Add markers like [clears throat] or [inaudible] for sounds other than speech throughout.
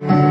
everybody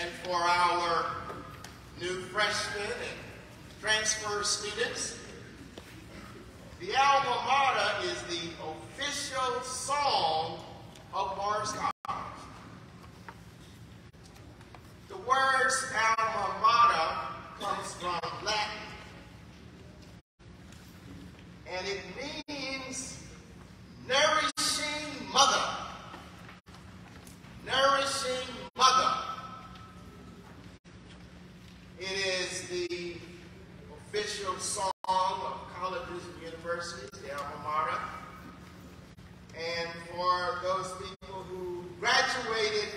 and for our new freshmen and transfer students. The alma mater is the official song of Morris College. The words alma mater comes from Latin, and it means nourishing mother, nourishing official song of colleges and universities, the alma mater. And for those people who graduated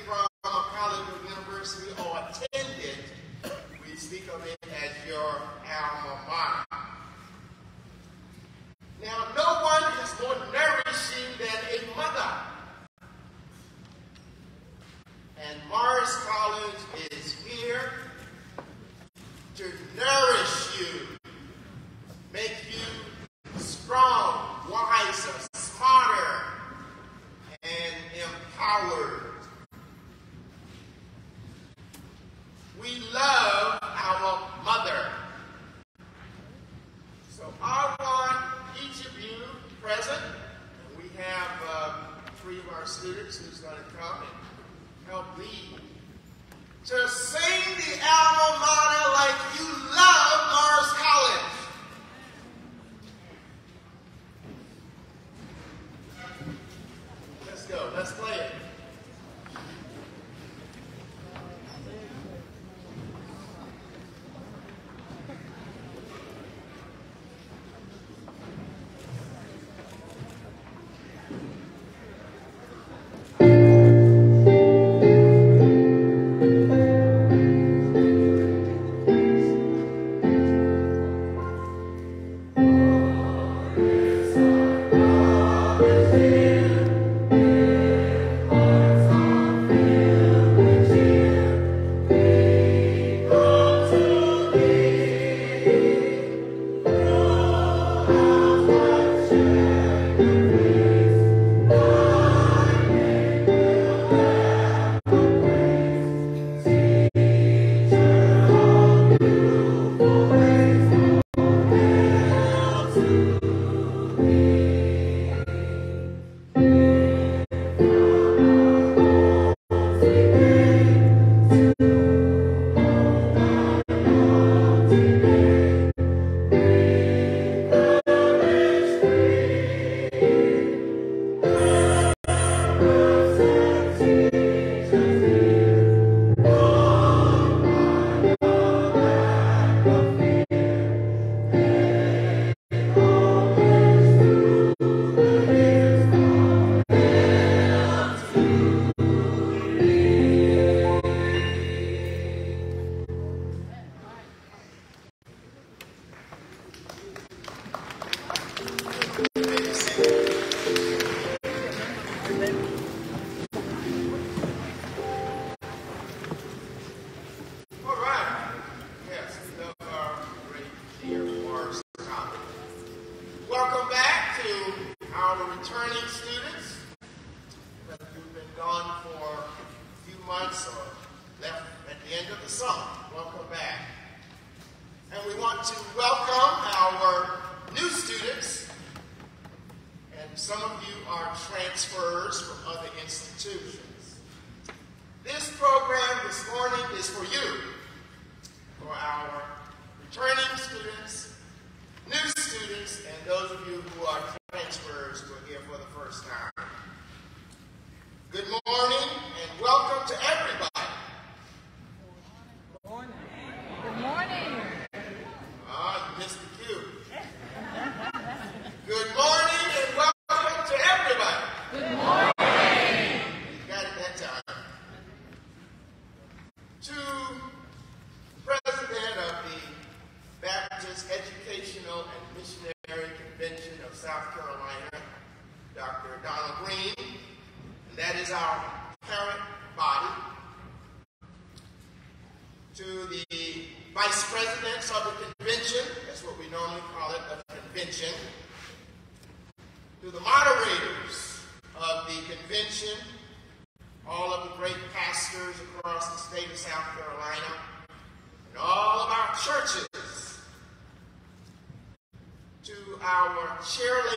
Chairley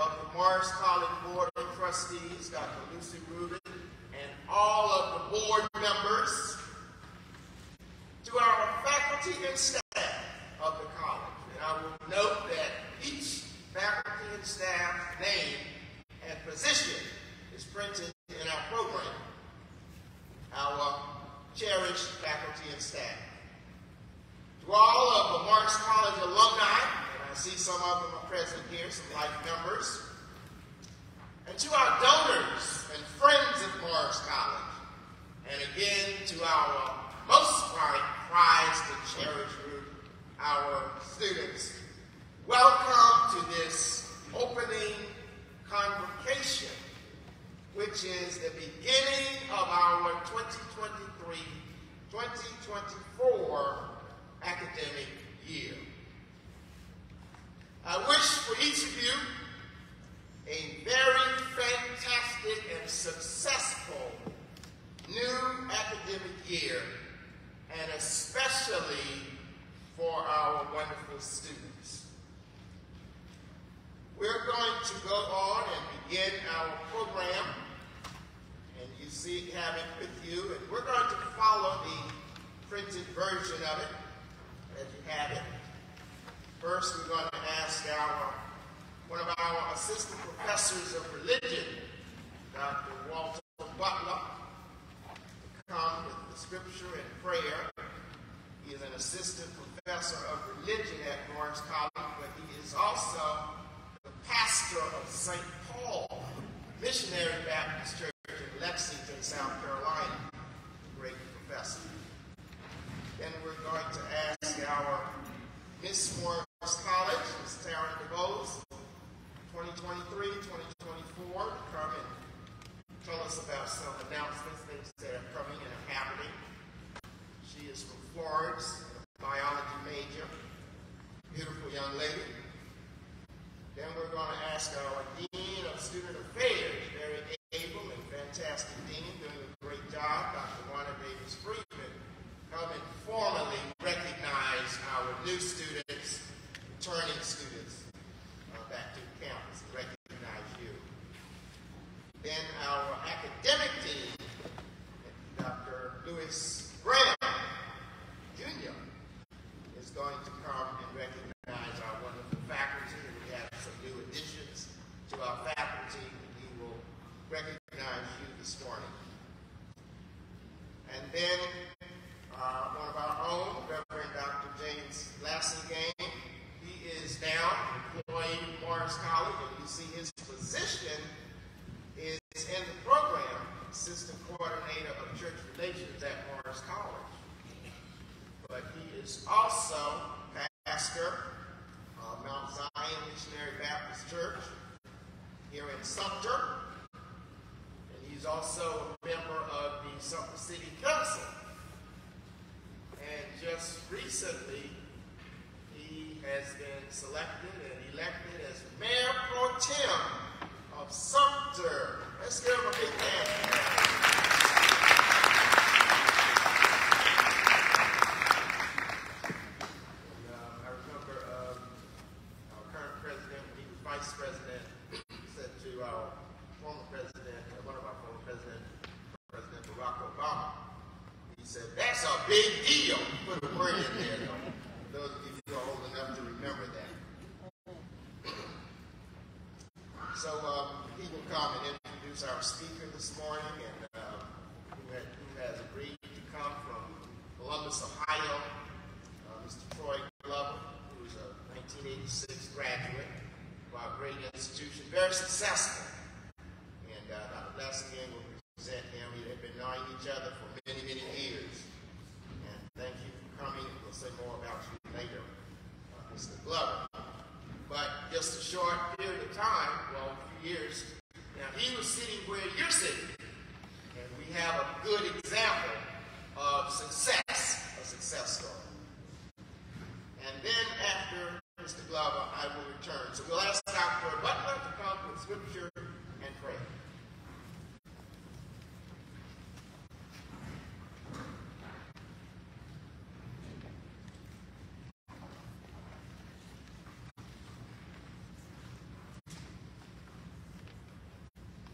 of the Morris College Board of Trustees, Dr. Lucy Rubin,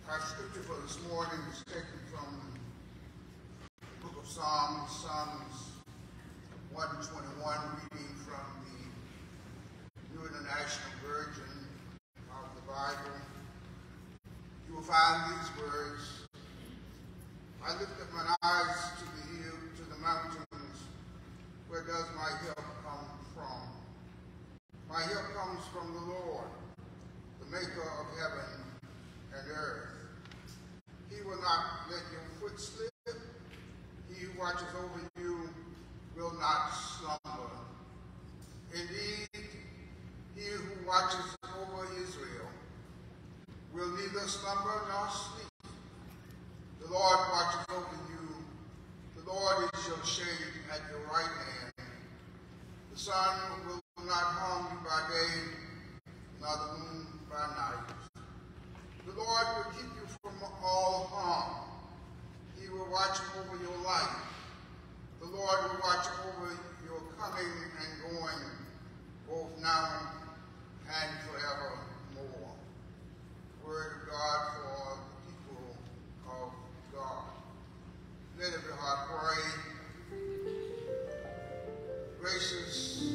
Our scripture for this morning is taken from the book of Psalms, Psalms 121, reading from the New International Version of the Bible. You will find these words. I lift up my eyes to the hill, to the mountains. Where does my help come from? My help comes from the Lord, the maker of heaven and earth. He will not let your foot slip. He who watches over you will not slumber. Indeed, he who watches over Israel will neither slumber nor sleep. The Lord watches over you. The Lord is your shade at your right hand. The sun will not harm you by day, nor the moon by night. The Lord will keep you from all harm. He will watch over your life. The Lord will watch over your coming and going, both now and forevermore. Word of God for the people of God. Let every heart pray. Gracious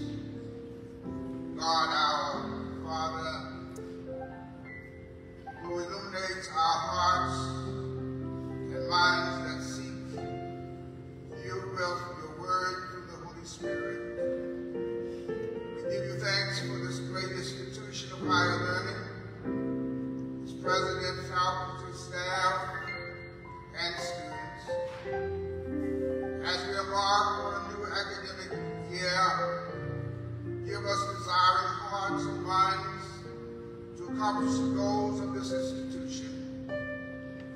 God, our Father, who illuminates our hearts and minds that seek your will your word through the Holy Spirit. We give you thanks for this great institution of higher learning, its president, faculty, staff, and students. As we embark on a new academic year, give us desiring hearts and minds accomplish the goals of this institution.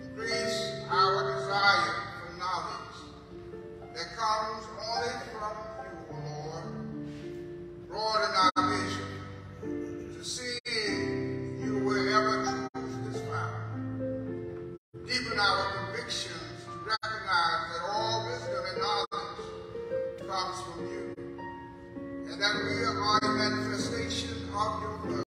Increase our desire for knowledge that comes only from you, O Lord. Broaden our vision to see you wherever truth is found. Deepen our convictions to recognize that all wisdom and knowledge comes from you, and that we are a manifestation of your love.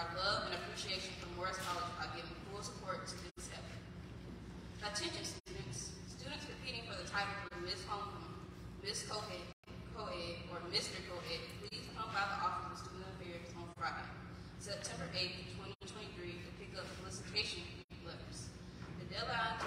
our love and appreciation for Morris College by giving full support to this effort. Attention students, students competing for the title of Miss Homecoming, Miss Co-Ed, Co or Mr. Co-Ed, please come by the Office of Student Affairs on Friday, September 8th, 2023 to pick up solicitation letters. The deadline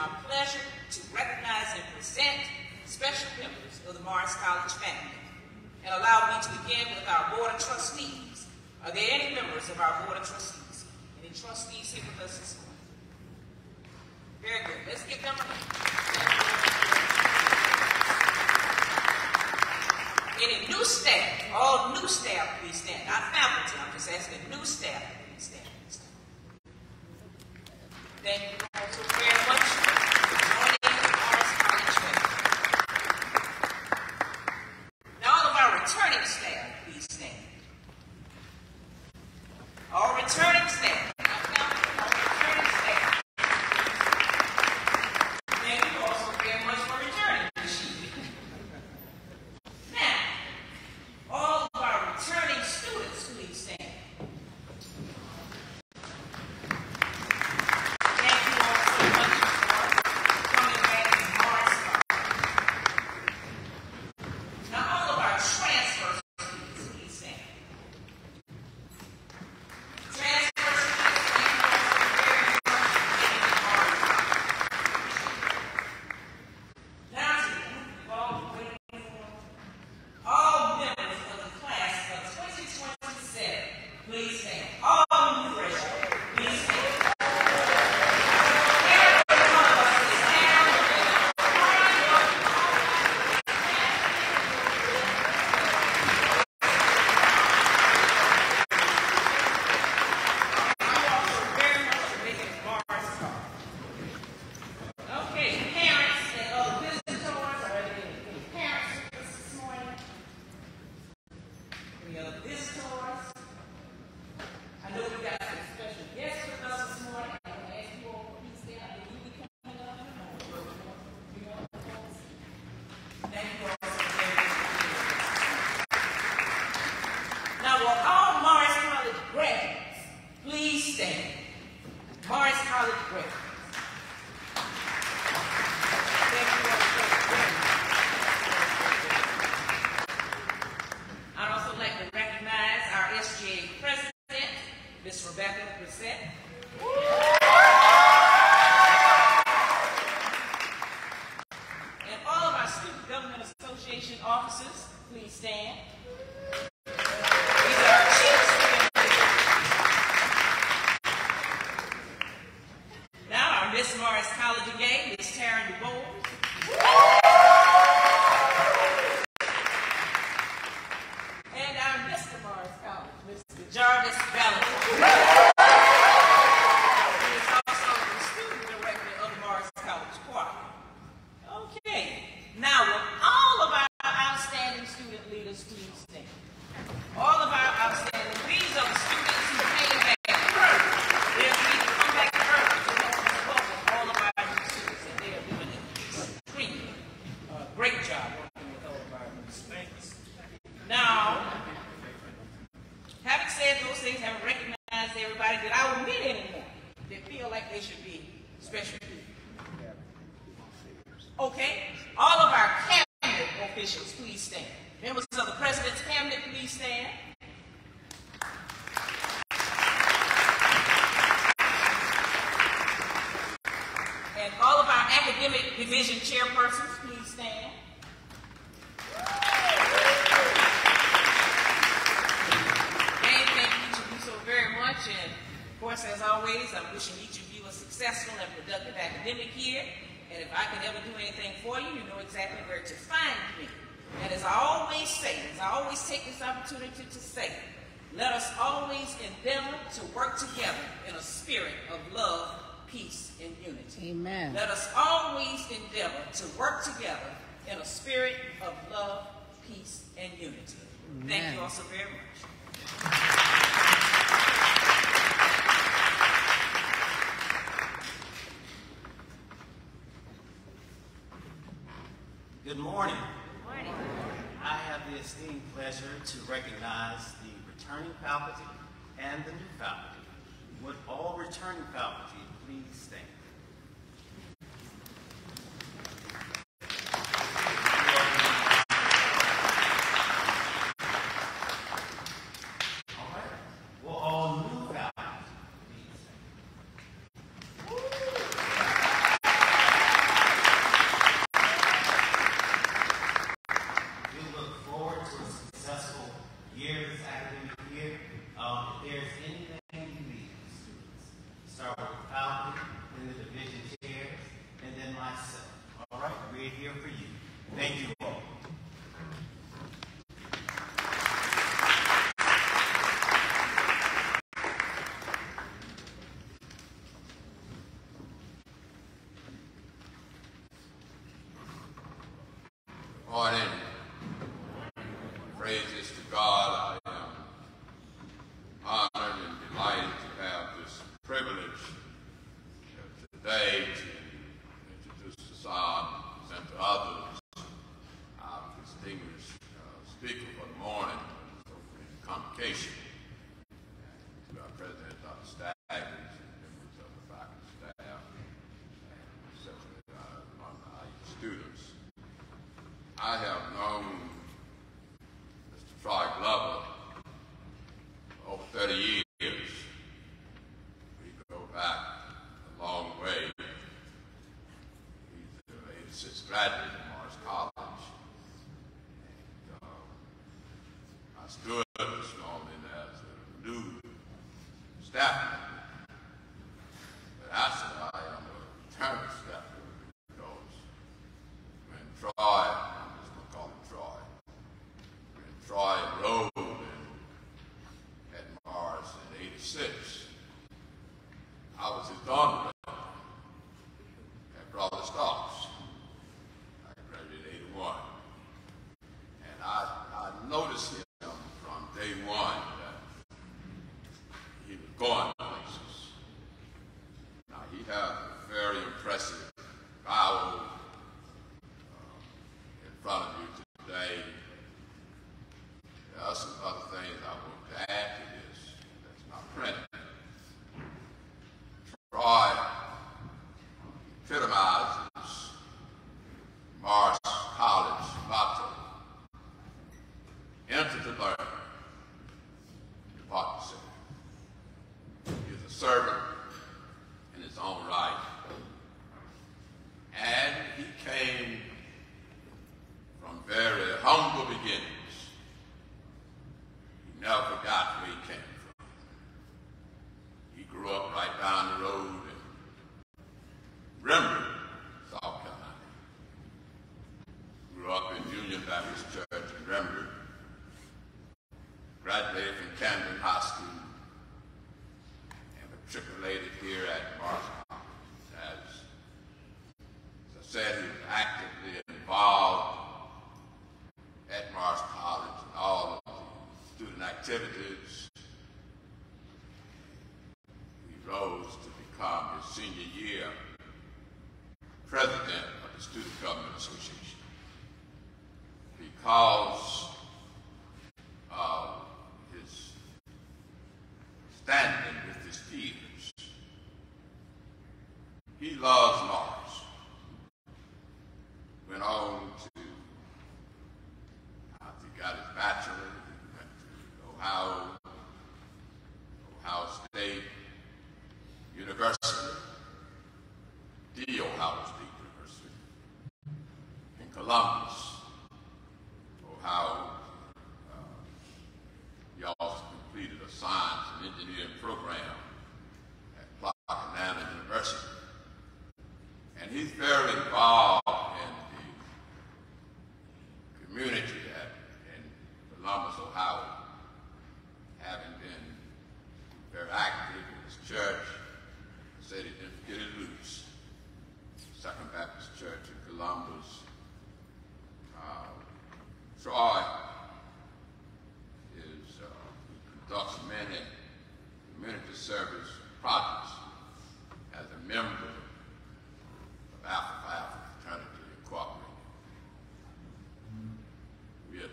my pleasure to recognize and present special members of the Morris College family. And allow me to begin with our Board of Trustees. Are there any members of our Board of Trustees? Any trustees here with us this morning? Very good. Let's give them a hand. Any new staff, all new staff, please stand. Not faculty, I'm just asking new staff, please stand. Thank you all so very much.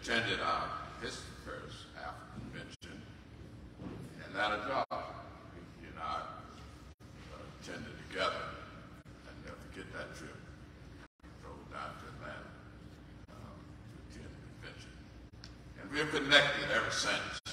attended our history first African convention, and that a job. You and I uh, attended together. I never forget that trip. We drove down to Atlanta um, to attend the convention, and we're connected ever since.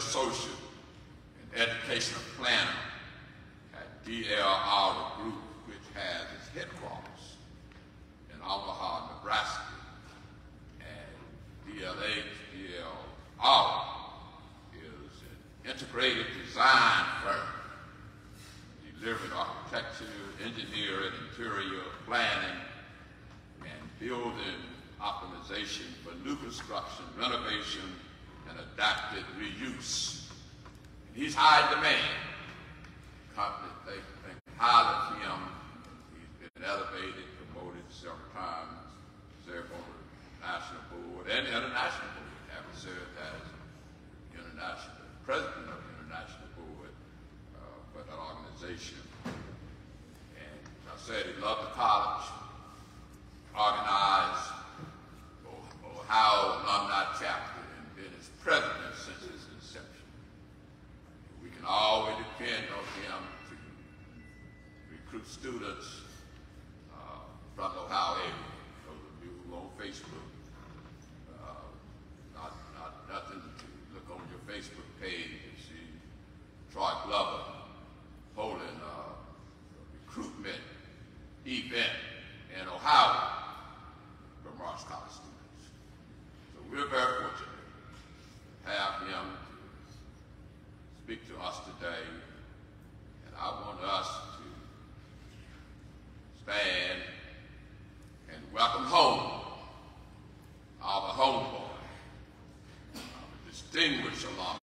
associates. stand and welcome home our homeboy, our distinguished alumni,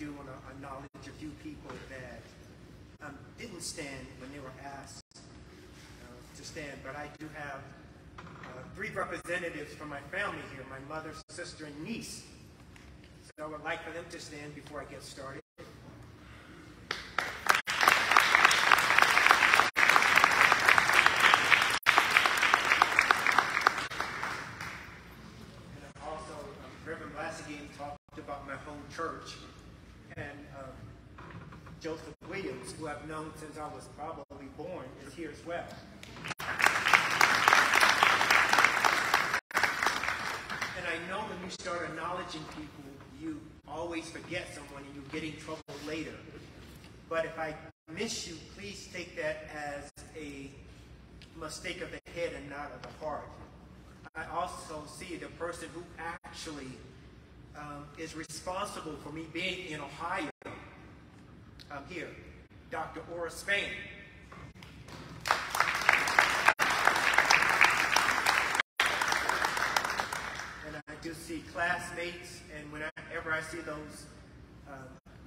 do want to acknowledge a few people that um, didn't stand when they were asked uh, to stand. But I do have uh, three representatives from my family here, my mother, sister, and niece. So I would like for them to stand before I get started. And also, um, Reverend Blassingame talked about my home church. And um, Joseph Williams, who I've known since I was probably born, is here as well. And I know when you start acknowledging people, you always forget someone and you get in trouble later. But if I miss you, please take that as a mistake of the head and not of the heart. I also see the person who actually um, is responsible for me being in Ohio. I'm here, Dr. Ora Spain. And I do see classmates, and whenever I see those um,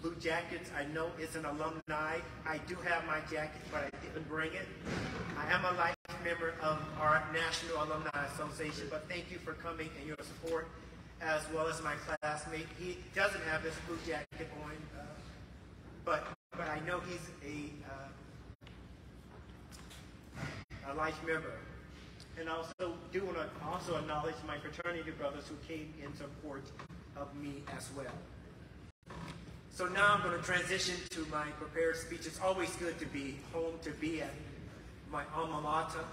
blue jackets, I know it's an alumni. I do have my jacket, but I didn't bring it. I am a life member of our National Alumni Association, but thank you for coming and your support, as well as my classmate. He doesn't have this blue jacket on, uh, but but I know he's a uh, a life member. And I also do want to also acknowledge my fraternity brothers who came in support of me as well. So now I'm going to transition to my prepared speech. It's always good to be home, to be at my alma mater.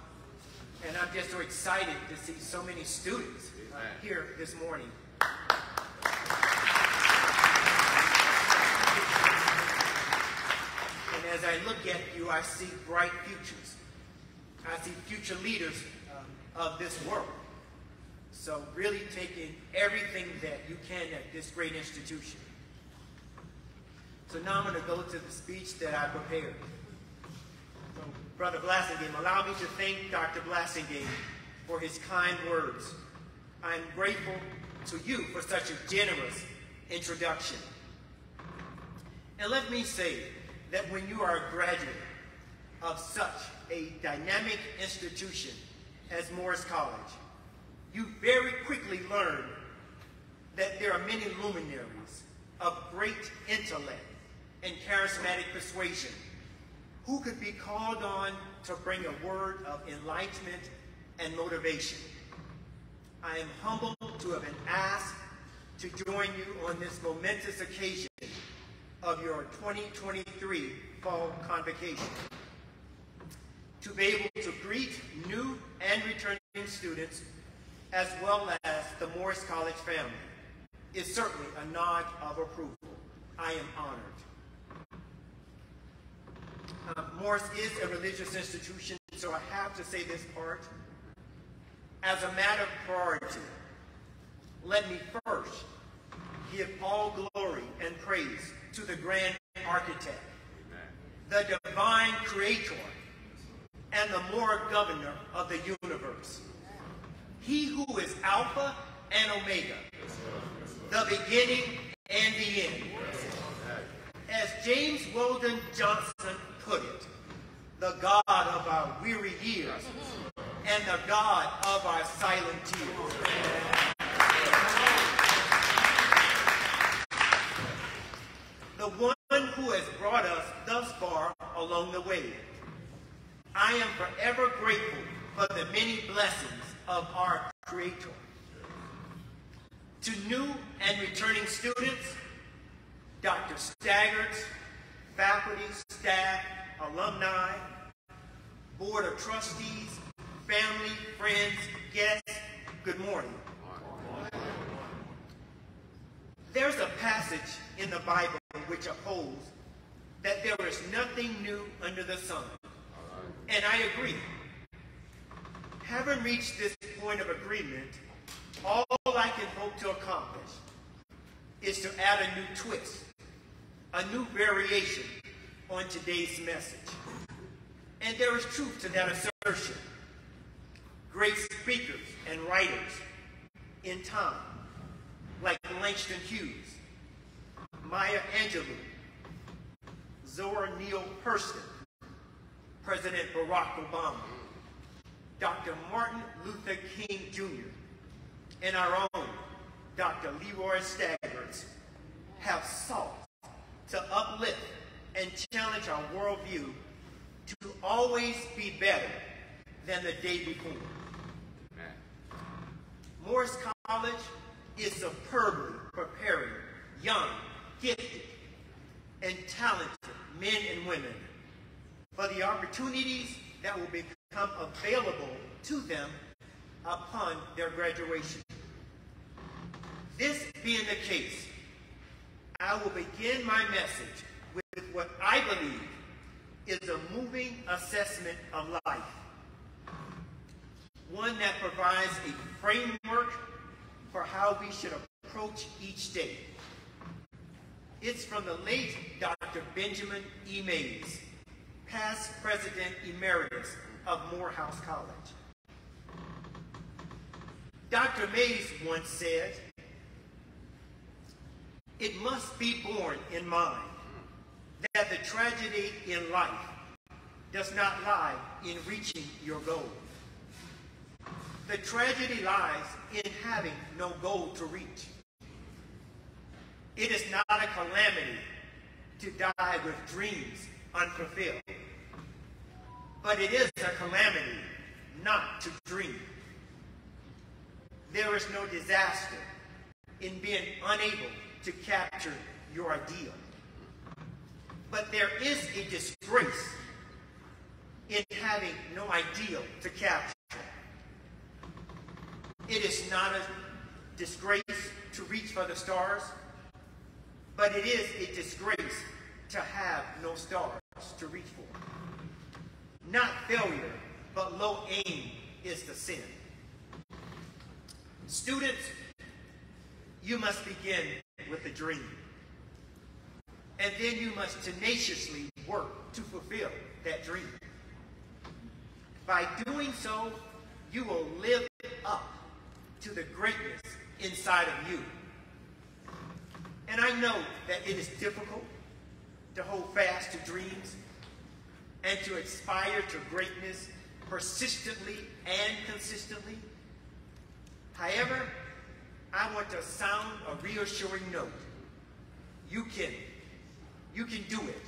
And I'm just so excited to see so many students uh, here this morning. And as I look at you, I see bright futures. I see future leaders um, of this world. So really taking everything that you can at this great institution. So now I'm going to go to the speech that I prepared. So, Brother Blassingame, allow me to thank Dr. Blassingame for his kind words. I am grateful to you for such a generous introduction. And let me say that when you are a graduate of such a dynamic institution as Morris College, you very quickly learn that there are many luminaries of great intellect and charismatic persuasion who could be called on to bring a word of enlightenment and motivation. I am humbled to have been asked to join you on this momentous occasion of your 2023 fall convocation. To be able to greet new and returning students as well as the Morris College family is certainly a nod of approval. I am honored. Uh, Morris is a religious institution, so I have to say this part. As a matter of priority, let me first give all glory and praise to the grand architect, the divine creator, and the moral governor of the universe. He who is Alpha and Omega, the beginning and the end. As James Weldon Johnson put it, the God of our weary years and the God of our silent tears. The one who has brought us thus far along the way. I am forever grateful for the many blessings of our Creator. To new and returning students, Dr. Staggers, faculty, staff, alumni, board of trustees, family, friends, guests, good morning. There's a passage in the Bible which upholds that there is nothing new under the sun. And I agree. Having reached this point of agreement, all I can hope to accomplish is to add a new twist, a new variation on today's message. And there is truth to that assertion. Great speakers and writers in time, like Langston Hughes, Maya Angelou, Zora Neale Hurston, President Barack Obama, Dr. Martin Luther King Jr., and our own Dr. Leroy Staggers have sought to uplift and challenge our worldview to always be better than the day before. Morris College is superbly preparing young, gifted, and talented men and women for the opportunities that will become available to them upon their graduation. This being the case, I will begin my message with what I believe is a moving assessment of life. One that provides a framework for how we should approach each day. It's from the late Dr. Benjamin E. Mays, past President Emeritus of Morehouse College. Dr. Mays once said, it must be borne in mind that the tragedy in life does not lie in reaching your goal. The tragedy lies in having no goal to reach. It is not a calamity to die with dreams unfulfilled, but it is a calamity not to dream. There is no disaster in being unable to capture your ideal. But there is a disgrace in having no ideal to capture. It is not a disgrace to reach for the stars, but it is a disgrace to have no stars to reach for. Not failure, but low aim is the sin. Students, you must begin with a dream. And then you must tenaciously work to fulfill that dream. By doing so, you will live up to the greatness inside of you. And I know that it is difficult to hold fast to dreams and to aspire to greatness persistently and consistently. However, I want to sound a reassuring note. You can. You can do it.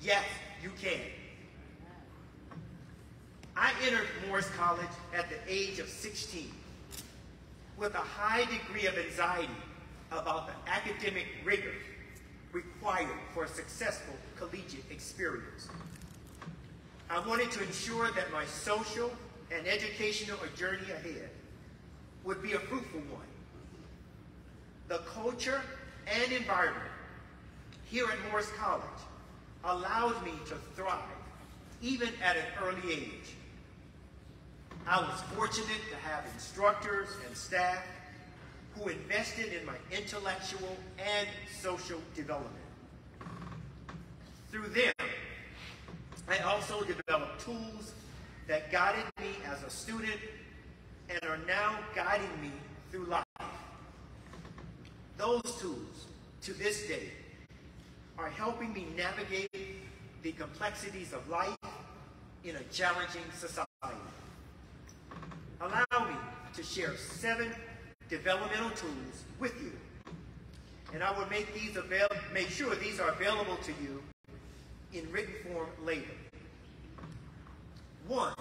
Yes, you can. I entered Morris College at the age of 16 with a high degree of anxiety about the academic rigor required for a successful collegiate experience. I wanted to ensure that my social and educational journey ahead would be a fruitful one. The culture and environment here at Morris College allowed me to thrive even at an early age. I was fortunate to have instructors and staff who invested in my intellectual and social development. Through them, I also developed tools that guided me as a student and are now guiding me through life. Those tools, to this day, are helping me navigate the complexities of life in a challenging society. Allow me to share seven developmental tools with you. And I will make these avail make sure these are available to you in written form later. One,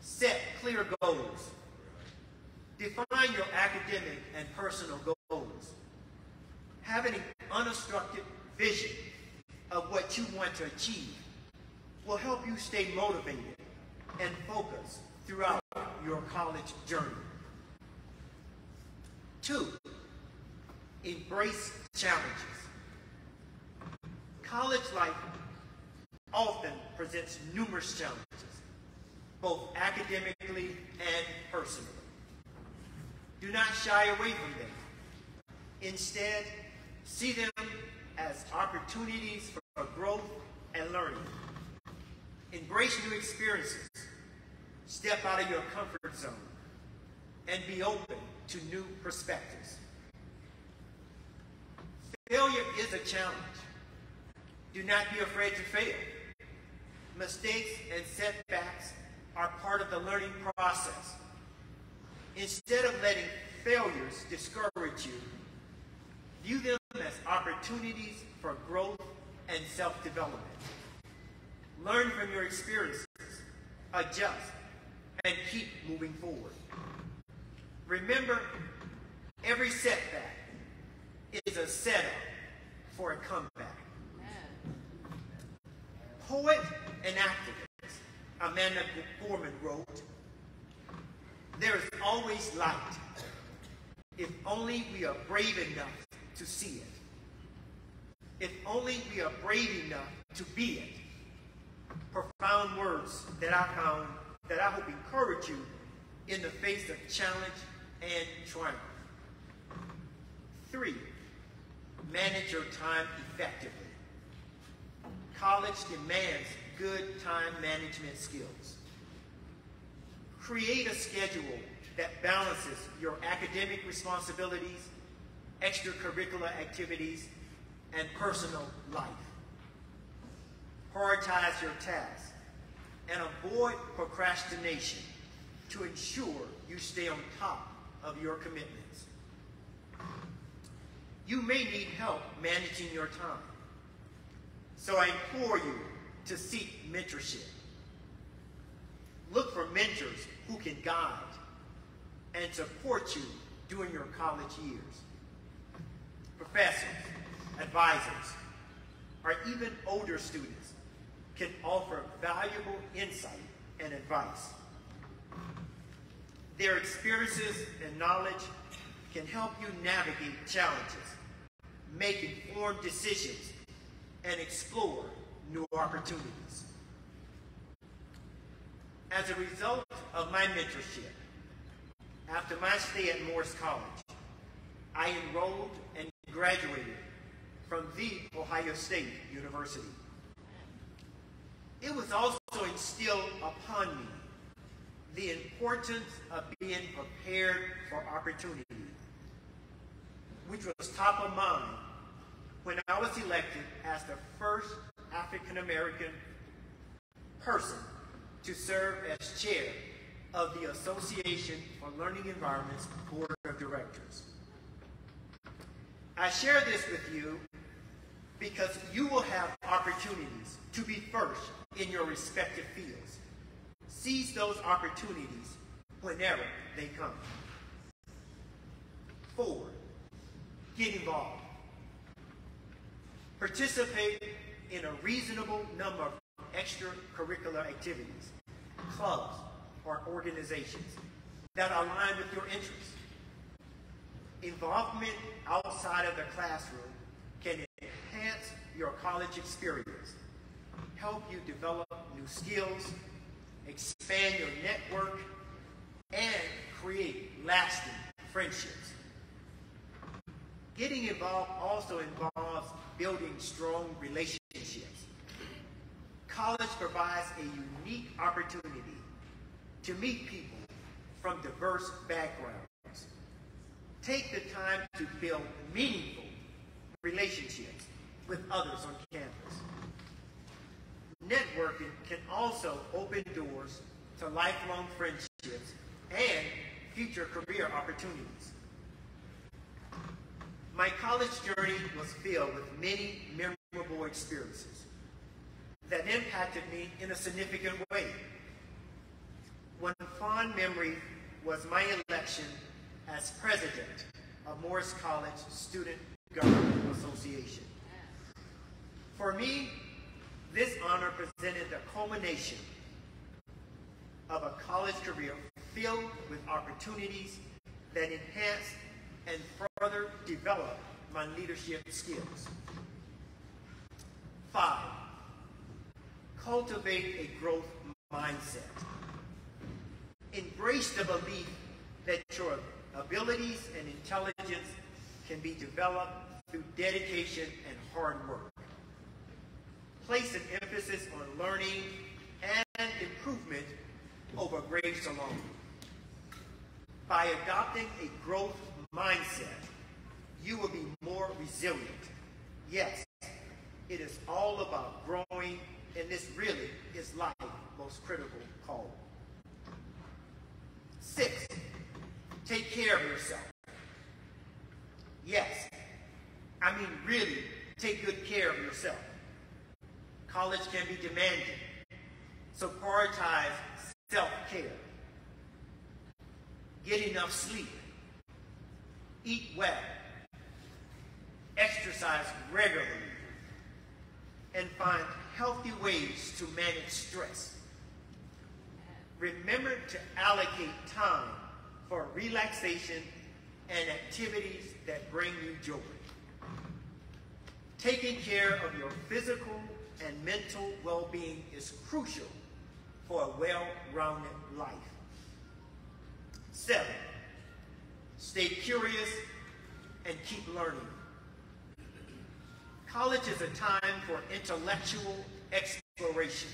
set clear goals. Define your academic and personal goals. Have an unobstructed vision of what you want to achieve will help you stay motivated and focused throughout your college journey. Two, embrace challenges. College life often presents numerous challenges, both academically and personally. Do not shy away from them. Instead, see them as opportunities for growth and learning. Embrace new experiences. Step out of your comfort zone and be open to new perspectives. Failure is a challenge. Do not be afraid to fail. Mistakes and setbacks are part of the learning process. Instead of letting failures discourage you, view them as opportunities for growth and self-development. Learn from your experiences, adjust, and keep moving forward. Remember, every setback is a setup for a comeback. Poet and activist Amanda Gorman wrote, There is always light, if only we are brave enough to see it. If only we are brave enough to be it. Profound words that I found that I hope encourage you in the face of challenge and triumph. Three, manage your time effectively. College demands good time management skills. Create a schedule that balances your academic responsibilities, extracurricular activities, and personal life. Prioritize your tasks and avoid procrastination to ensure you stay on top of your commitments. You may need help managing your time. So I implore you to seek mentorship. Look for mentors who can guide and support you during your college years. Professors, advisors, or even older students can offer valuable insight and advice. Their experiences and knowledge can help you navigate challenges, make informed decisions, and explore new opportunities. As a result of my mentorship, after my stay at Morris College, I enrolled and graduated from the Ohio State University. It was also instilled upon me the importance of being prepared for opportunity, which was top of mind when I was elected as the first African American person to serve as chair of the Association for Learning Environments Board of Directors. I share this with you because you will have opportunities to be first in your respective fields. Seize those opportunities whenever they come. Four, get involved. Participate in a reasonable number of extracurricular activities, clubs, or organizations that align with your interests. Involvement outside of the classroom can enhance your college experience, help you develop new skills, expand your network, and create lasting friendships. Getting involved also involves building strong relationships. College provides a unique opportunity to meet people from diverse backgrounds. Take the time to build meaningful relationships with others on campus. Networking can also open doors to lifelong friendships and future career opportunities. My college journey was filled with many memorable experiences that impacted me in a significant way. One fond memory was my election as president of Morris College Student Government Association. For me, this honor presented the culmination of a college career filled with opportunities that enhanced and further developed my leadership skills. Five, cultivate a growth mindset. Embrace the belief that your abilities and intelligence can be developed through dedication and hard work. Place an emphasis on learning and improvement over grades alone. By adopting a growth mindset, you will be more resilient Yes, it is all about growing, and this really is life's most critical call. Six, take care of yourself. Yes, I mean really take good care of yourself. College can be demanding, so prioritize self-care. Get enough sleep. Eat well. Exercise regularly. And find healthy ways to manage stress. Remember to allocate time for relaxation and activities that bring you joy. Taking care of your physical and mental well-being is crucial for a well-rounded life. Seven, stay curious and keep learning. College is a time for intellectual exploration,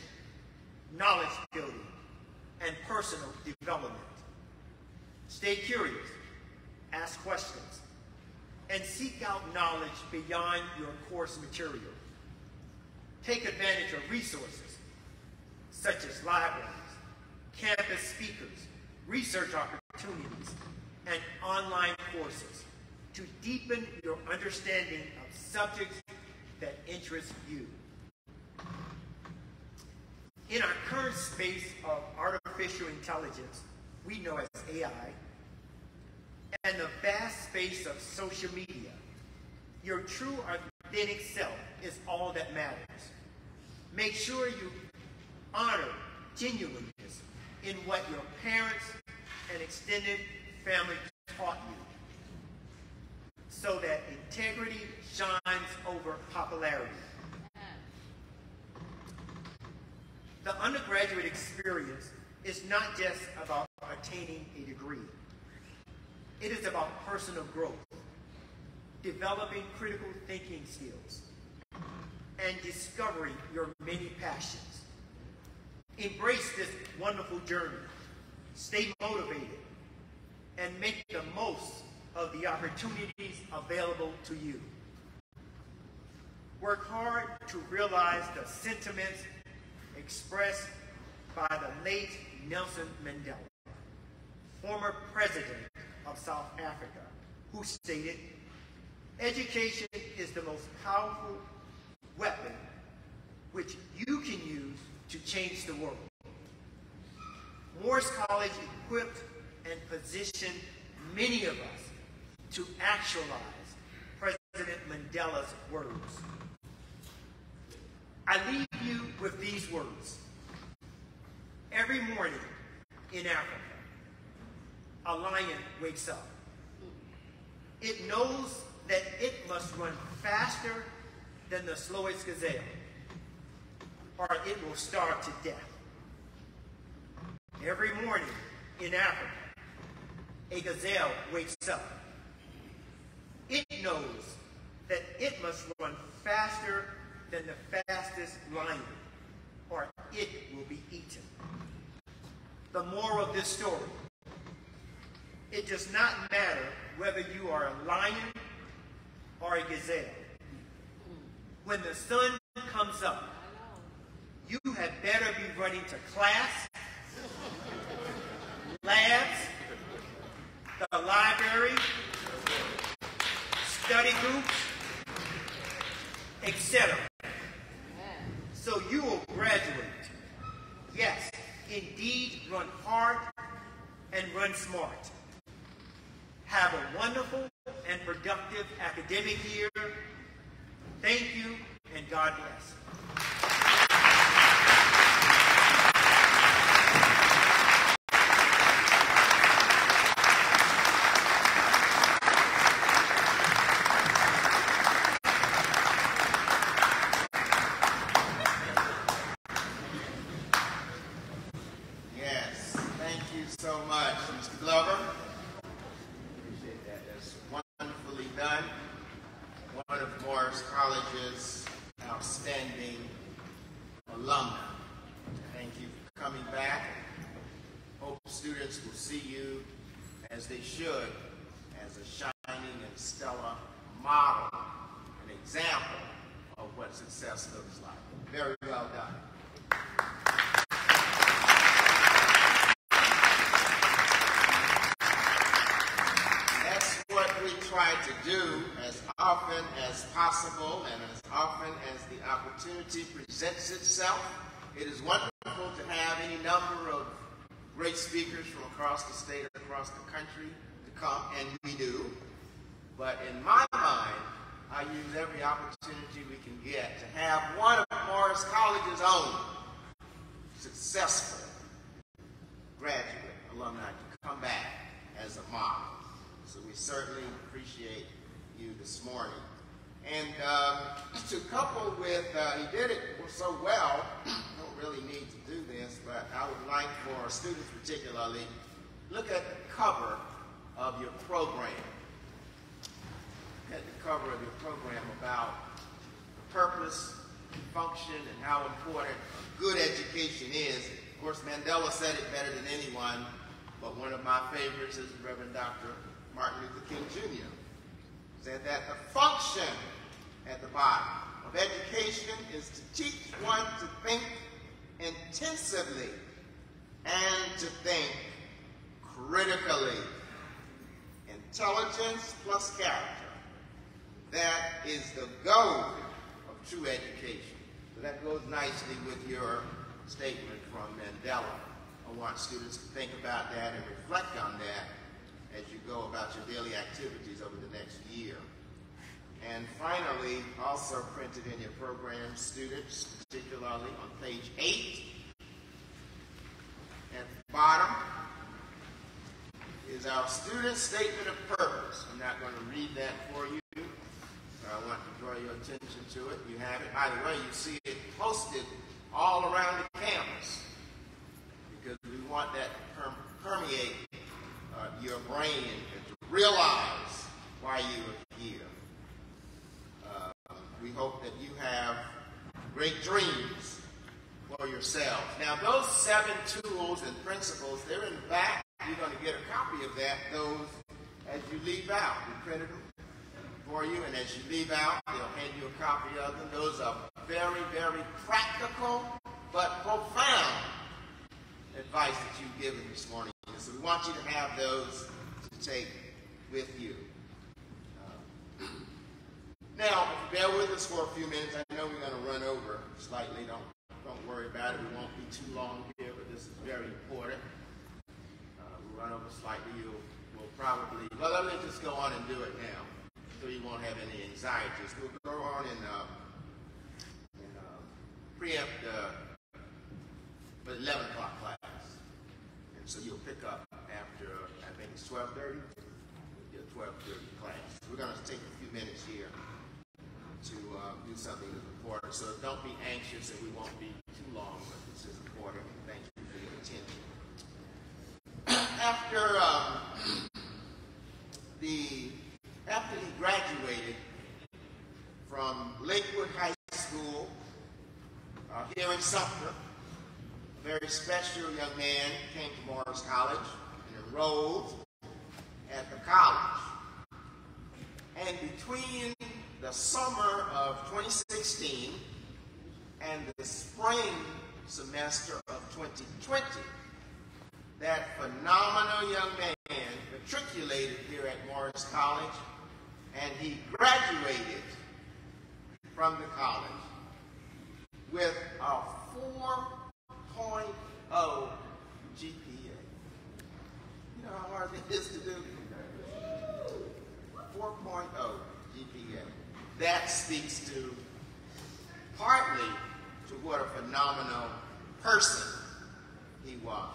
knowledge building, and personal development. Stay curious, ask questions, and seek out knowledge beyond your course material. Take advantage of resources such as libraries, campus speakers, research opportunities, and online courses to deepen your understanding of subjects that interest you. In our current space of artificial intelligence, we know as AI, and the vast space of social media, your true authentic self is all that matters. Make sure you honor genuineness in what your parents and extended family taught you so that integrity shines over popularity. The undergraduate experience is not just about attaining a degree. It is about personal growth, developing critical thinking skills, and discovering your many passions. Embrace this wonderful journey. Stay motivated and make the most of the opportunities available to you. Work hard to realize the sentiments expressed by the late Nelson Mandela, former president of South Africa, who stated, education is the most powerful weapon which you can use to change the world. Morris College equipped and positioned many of us to actualize President Mandela's words. I leave you with these words. Every morning in Africa, a lion wakes up. It knows that it must run faster than the slowest gazelle, or it will starve to death. Every morning in Africa, a gazelle wakes up. It knows that it must run faster than the fastest lion, or it will be eaten. The moral of this story, it does not matter whether you are a lion or a gazelle. When the sun comes up, you had better be running to class, labs, the library, study groups, etc. So you will graduate. Yes, indeed, run hard and run smart. Have a wonderful and productive academic year. Thank you, and God bless. Yes, thank you so much, Mr. Glover. Appreciate that. That's wonderfully done. One of Morris College's outstanding alumni. Thank you for coming back. Hope students will see you as they should, as a shining and stellar model and a example of what success looks like. Very well done. That's what we try to do as often as possible and as often as the opportunity presents itself. It is wonderful to have any number of great speakers from across the state, and across the country to come, and we do. But in my mind, I use every opportunity we can get to have one of Morris College's own successful graduate alumni to come back as a model. So we certainly appreciate you this morning. And um, to couple with, uh, he did it so well, I don't really need to do this, but I would like for students particularly, look at the cover of your program. Look At the cover of your program about purpose, function, and how important good education is. Of course, Mandela said it better than anyone, but one of my favorites is Reverend Dr. Martin Luther King Jr. said that the function at the bottom of education is to teach one to think intensively and to think critically. Intelligence plus character. That is the goal of true education. So that goes nicely with your statement from Mandela. I want students to think about that and reflect on that as you go about your daily activities over the next year. And finally, also printed in your program, students, particularly on page 8, at the bottom, is our student statement of purpose. I'm not going to read that for you. But I want to draw your attention to it. You have it. By the way, you see it posted all around the campus because we want that to permeate uh, your brain and to realize why you hope that you have great dreams for yourselves. Now, those seven tools and principles, they're in back. You're going to get a copy of that, those as you leave out. We printed them for you, and as you leave out, they'll hand you a copy of them. Those are very, very practical but profound advice that you've given this morning. So we want you to have those to take with you. Now, bear with us for a few minutes. I know we're going to run over slightly. Don't don't worry about it. We won't be too long here, but this is very important. Uh, we'll run over slightly. You'll we'll probably well. Let me just go on and do it now, so you won't have any anxieties. We'll go on and, uh, and uh, preempt uh, the 11 o'clock class, and so you'll pick up after I think it's 12:30. Your 12:30 class. We're going to take a few minutes here to uh, do something that's important. So don't be anxious and we won't be too long, but this is important. Thank you for your attention. After um, the after he graduated from Lakewood High School uh, here in Sumter, a very special young man came to Morris College and enrolled at the college. And between the summer of 2016 and the spring semester of 2020, that phenomenal young man matriculated here at Morris College, and he graduated from the college with a 4.0 GPA. You know how hard it is to do? 4.0 GPA. That speaks to partly to what a phenomenal person he was.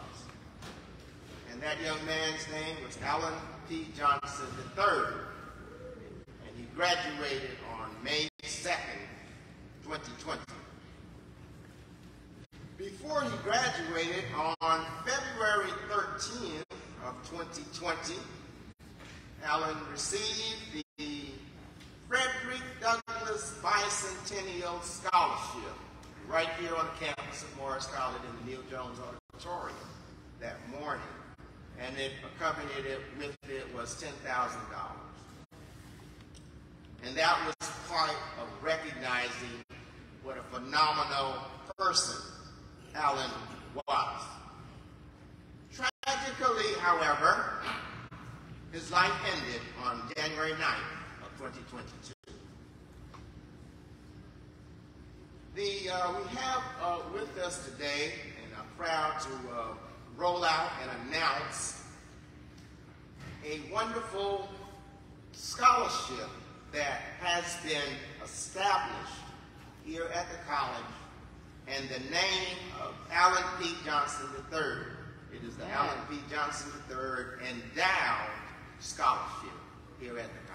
And that young man's name was Alan P. Johnson III. And he graduated on May 2nd, 2020. Before he graduated on February 13th of 2020, Alan received the Frederick Douglass Bicentennial Scholarship right here on the campus of Morris College in the Neil Jones Auditorium that morning. And it accompanied it with it was $10,000. And that was part of recognizing what a phenomenal person Alan was. Tragically, however, his life ended on January 9th of 2022. The, uh, we have uh, with us today, and I'm proud to uh, roll out and announce a wonderful scholarship that has been established here at the college and the name of Alan P. Johnson III. It is the Alan P. Johnson III Endowed Scholarship here at the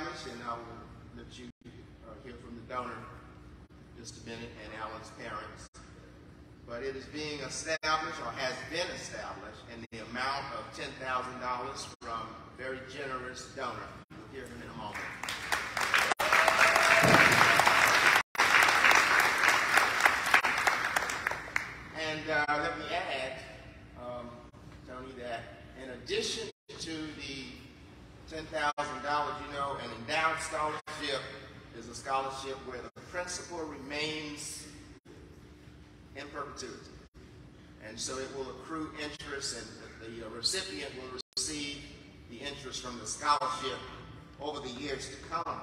and I will let you uh, hear from the donor just a minute and Alan's parents. But it is being established or has been established in the amount of $10,000 from a very generous donor. You'll hear him in a moment. And uh, let me add, um, Tony, that in addition to the $10,000, you know, an endowed scholarship is a scholarship where the principal remains in perpetuity. And so it will accrue interest and the, the recipient will receive the interest from the scholarship over the years to come.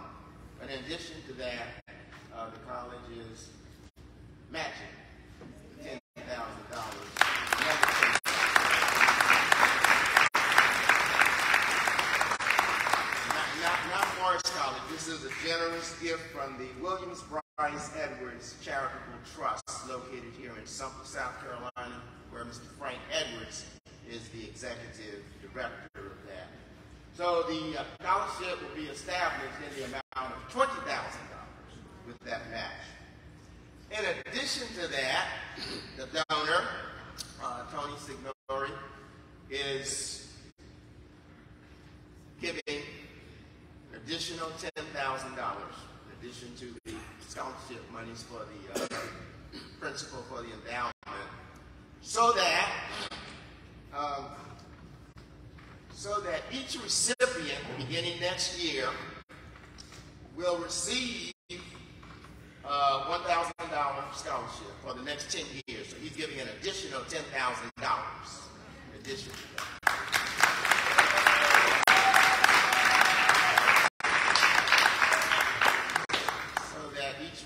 But in addition to that, uh, the college is matching $10,000 This is a generous gift from the Williams Brice Edwards Charitable Trust located here in Sumter, South Carolina, where Mr. Frank Edwards is the executive director of that. So the uh, scholarship will be established in the amount of $20,000 with that match. In addition to that, the donor, uh, Tony Signori, is giving additional $10,000 in addition to the scholarship monies for the uh, principal for the endowment so that um, so that each recipient beginning next year will receive uh, $1,000 scholarship for the next 10 years. So he's giving an additional $10,000 in addition to that.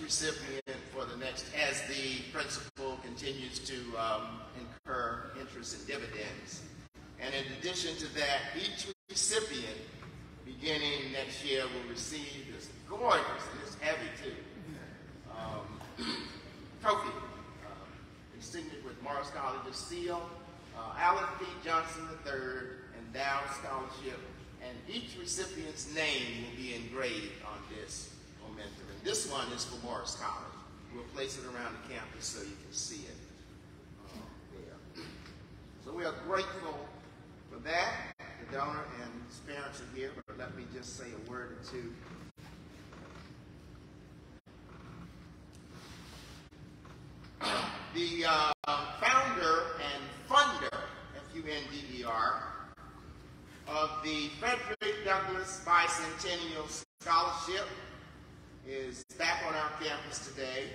Recipient for the next, as the principal continues to um, incur interest and dividends. And in addition to that, each recipient beginning next year will receive this gorgeous, and it's heavy too, um, [clears throat] trophy, uh, insigniated with Morris College's seal, uh, Alan P. Johnson III Endowed Scholarship, and each recipient's name will be engraved on this. And this one is for Morris College. We'll place it around the campus so you can see it uh, there. So we are grateful for that. The donor and his parents are here, but let me just say a word or two. The uh, founder and funder, F-U-N-D-E-R, of the Frederick Douglass Bicentennial Scholarship is back on our campus today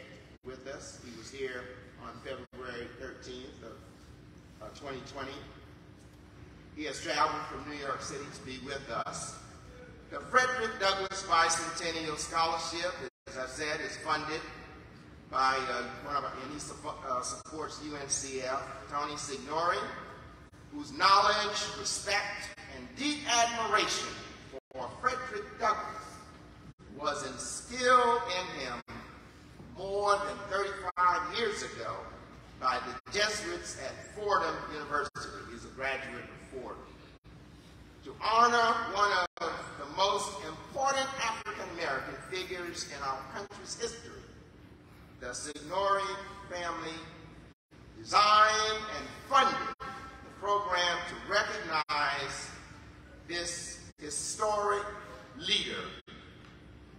with us. He was here on February 13th of uh, 2020. He has traveled from New York City to be with us. The Frederick Douglass Bicentennial Scholarship, as I said, is funded by uh, one of our, and he uh, supports UNCF, Tony Signori, whose knowledge, respect, and deep admiration for Frederick Douglass was instilled in him more than 35 years ago by the Jesuits at Fordham University. He's a graduate of Fordham. To honor one of the most important African American figures in our country's history, the Signori family designed and funded the program to recognize this historic leader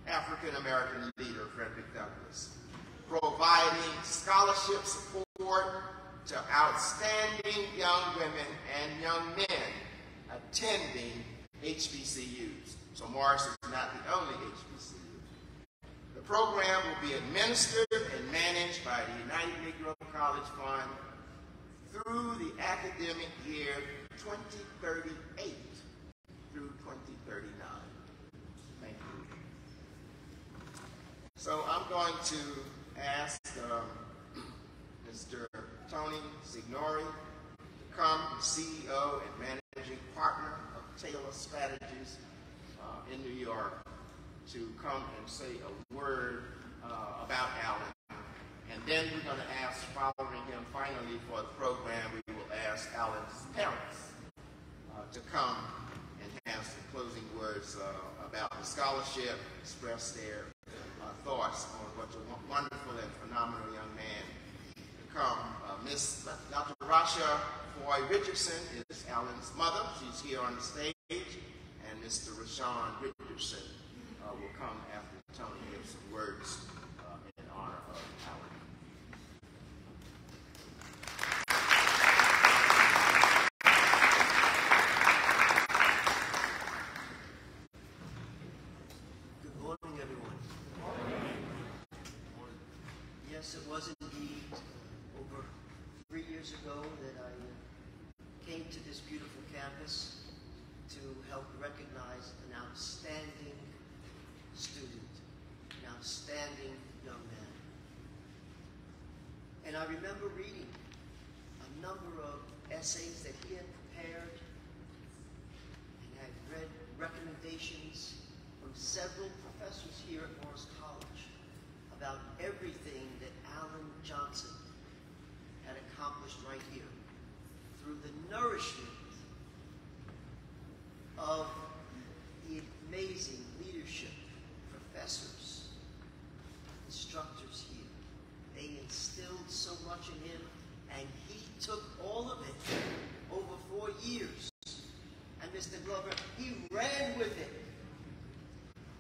African African American leader Frederick Douglass, providing scholarship support to outstanding young women and young men attending HBCUs. So Morris is not the only HBCU. The program will be administered and managed by the United Negro College Fund through the academic year 2038 through 2039. Thank you. So I'm going to ask um, Mr. Tony Signori to come, CEO and managing partner of Taylor Strategies uh, in New York, to come and say a word uh, about Alan. And then we're going to ask, following him finally for the program, we will ask Alan's parents uh, to come and have some closing words uh, about the scholarship, express their thoughts on what a wonderful and phenomenal young man to come. Uh, Miss Dr. Rasha Foy Richardson is Alan's mother. She's here on the stage. And Mr. Rashawn Richardson uh, will come after Tony gives some words uh, in honor of Alan. Good morning, everyone. Yes, it was indeed over three years ago that I uh, came to this beautiful campus to help recognize an outstanding student, an outstanding young man. And I remember reading a number of essays that he had prepared and I've read recommendations from several professors here at Morris College about everything that Alan Johnson had accomplished right here through the nourishment of the amazing leadership professors, instructors here. They instilled so much in him, and he took all of it over four years. And Mr. Glover, he ran with it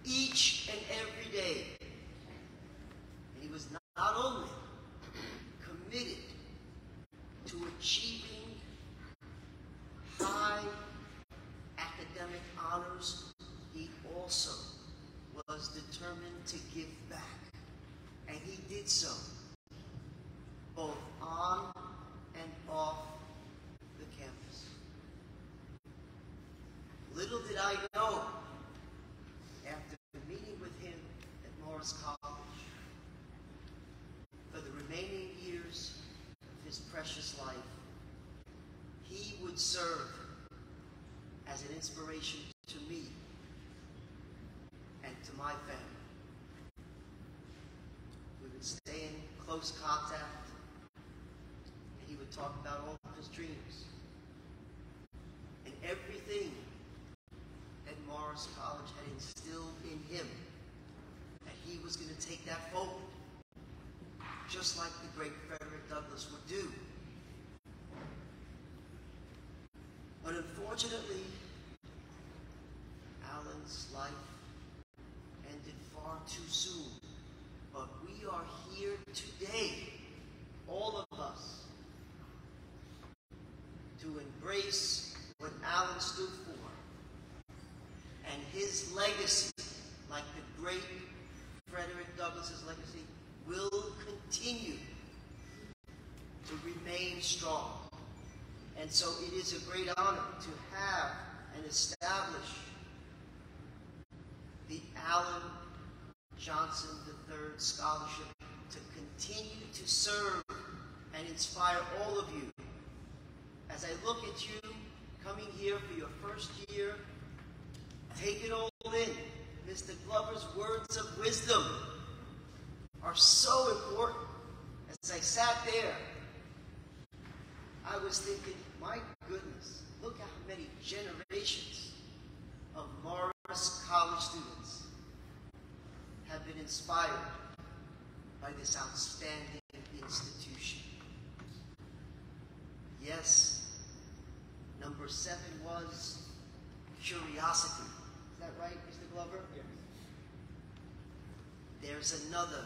each and every day. And he was not only committed to achieving high academic honors, he also was determined to give back. And he did so, both on and off the campus. Little did I know, after meeting with him at Morris College, for the remaining years of his precious life, he would serve as an inspiration to me and to my family. We would stay in close contact, and he would talk about all of his dreams and everything College had instilled in him, that he was going to take that forward, just like the great Frederick Douglass would do. But unfortunately, Alan's life ended far too soon. But we are here today, all of us, to embrace what Alan stood for and his legacy, like the great Frederick Douglass's legacy, will continue to remain strong. And so it is a great honor to have and establish the Alan Johnson III Scholarship to continue to serve and inspire all of you. As I look at you coming here for your first year, take it all in. Mr. Glover's words of wisdom are so important. As I sat there, I was thinking, my goodness, look how many generations of Morris College students have been inspired by this outstanding institution. Yes, number seven was curiosity. Is that right, Mr. Glover? Yes. there's another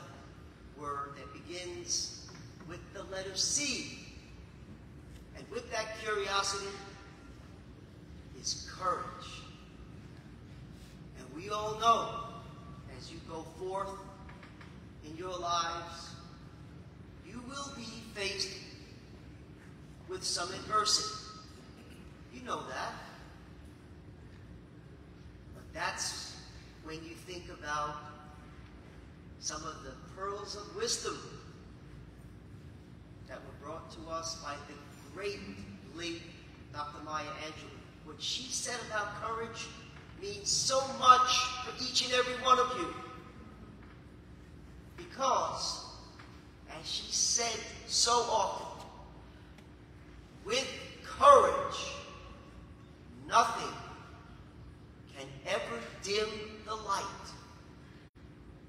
word that begins with the letter C. And with that curiosity is courage. And we all know as you go forth in your lives, you will be faced with some adversity. You know that. But that's when you think about some of the pearls of wisdom that were brought to us by the great late Dr. Maya Angelou. What she said about courage means so much for each and every one of you. Because, as she said so often, with courage, nothing can ever dim the light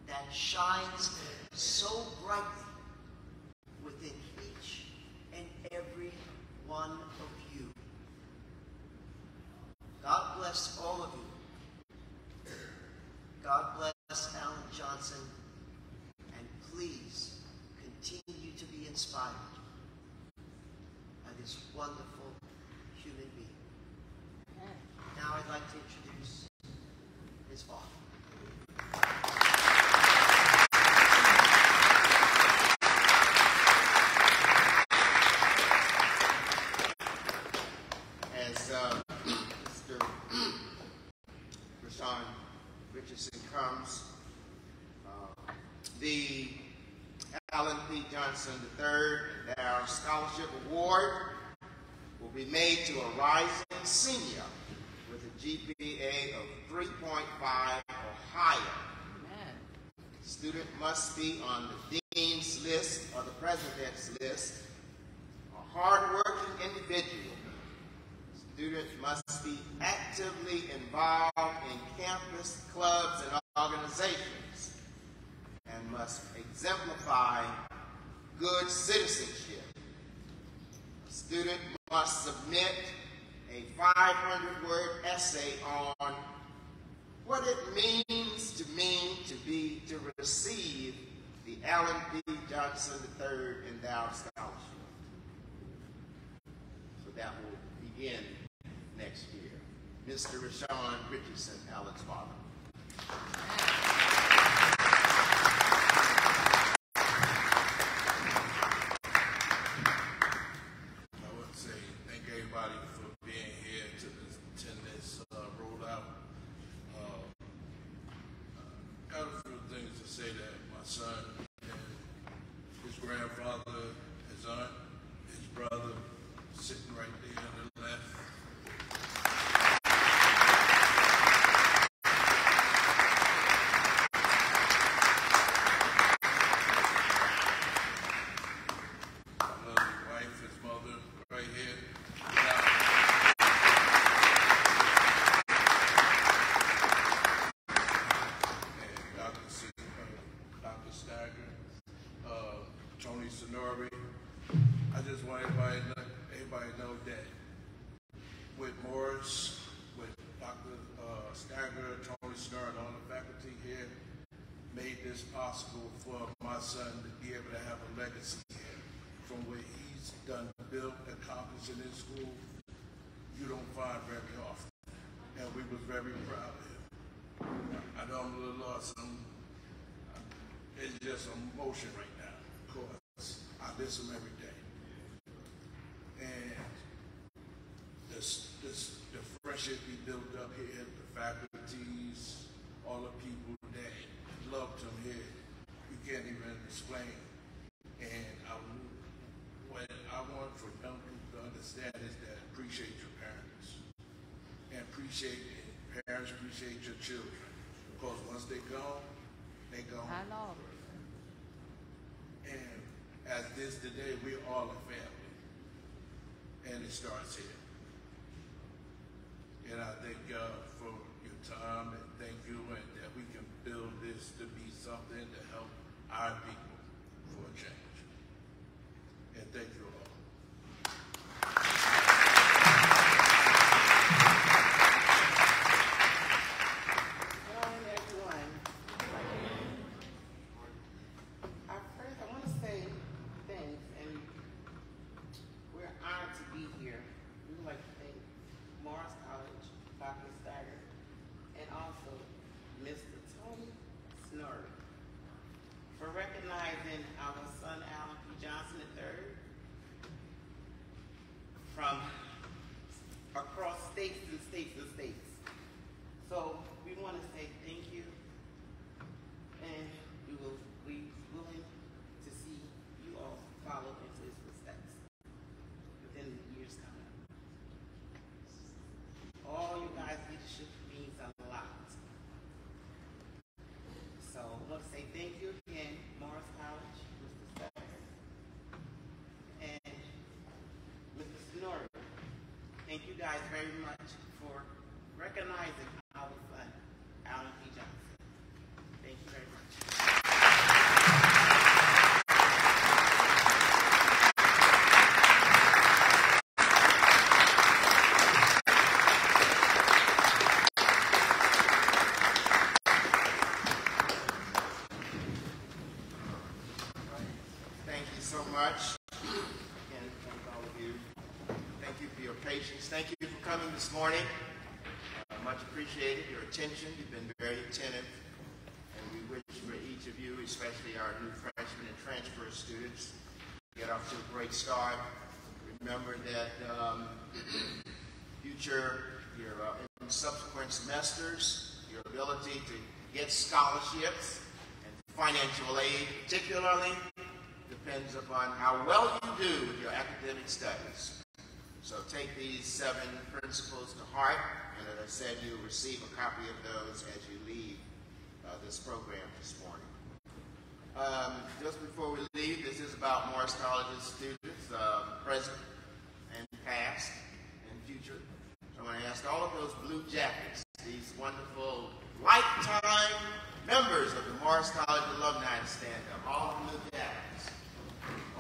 that shines so brightly within each and every one of you. God bless all of you. God bless Alan Johnson. And please continue to be inspired by this wonderful human being. Now I'd like to introduce his father. as uh, Mr. Rashawn Richardson comes, uh, the Alan P. Johnson III Dow Scholarship Award will be made to a rising senior with a GPA of 3.5 or higher. Amen. Student must be on the dean's list or the president's list, a hardworking individual. Students must be actively involved in campus clubs and organizations and must exemplify good citizenship. Student must submit a 500-word essay on what it means to mean to be to receive the Alan P. Johnson III Endowed Scholarship. So that will begin next year. Mr. Rashawn Richardson, Alan's father. I would say thank everybody for being here to this, attend this uh, rollout. Uh, got a few things to say that my son and his grandfather, his aunt, his brother, sitting right there on the left. I love his wife, his mother, right here. And Dr. Si- uh, Dr. Stagger, uh, Tony Signori. I just want everybody, to know- everybody to know that with Morris, with Dr. uh, Stagger, Tony Signori, and all the faculty here, made this possible for my son to be able to have a legacy here from what he's done, built, accomplished in his school. You don't find very often. And we was very proud of him. I know I'm a little lost. I'm, it's just emotion right now because I miss him every day. And this, this, friendship he built up here, the faculties, all the people that loved him here, you can't even explain. And I, what I want for young people to understand is that appreciate your parents and appreciate it. parents appreciate your children because once they go, they go. I know. And as this today, we're all a family. And it starts here. And I thank God for your time and thank you and that we can build this to be something to help our people for a change. And thank you all. thank you again, Morris College, Mr. Sachs, and Mr. Norrie. Thank you guys very much for recognizing upon how well you do with your academic studies. So take these seven principles to heart, and as I said, you'll receive a copy of those as you leave uh, this program this morning. Um, just before we leave, this is about Morris College's students, uh, present and past and future. So I'm going to ask all of those blue jackets, these wonderful lifetime members of the Morris College alumni to stand up, all blue jackets.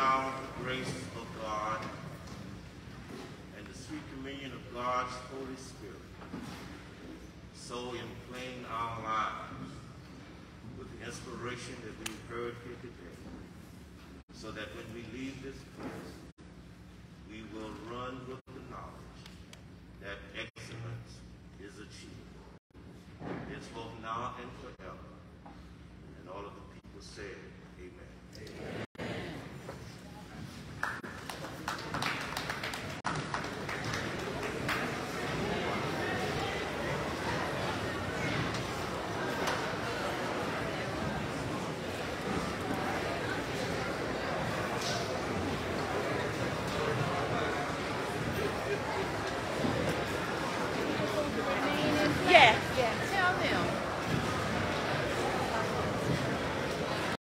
down.